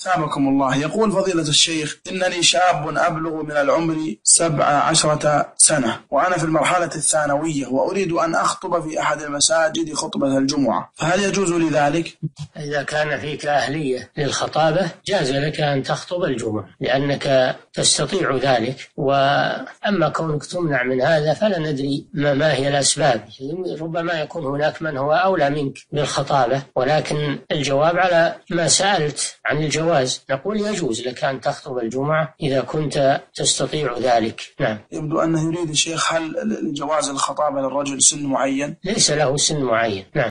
ثابكم الله. يقول فضيلة الشيخ إنني شاب أبلغ من العمر سبع عشرة سنة وأنا في المرحلة الثانوية وأريد أن أخطب في أحد المساجد خطبة الجمعة. فهل يجوز لي ذلك؟ إذا كان فيك أهلية للخطابة جاز لك أن تخطب الجمعة لأنك تستطيع ذلك. وأما كونك تمنع من هذا فلا ندري ما, ما هي الأسباب. ربما يكون هناك من هو أولى منك بالخطابة ولكن الجواب على ما سألت عن الجواز. نقول يجوز لك أن تخطب الجمعة إذا كنت تستطيع ذلك. نعم. يبدو أنه يريد الشيخ هل لجواز الخطابة للرجل سن معين؟ ليس له سن معين. نعم.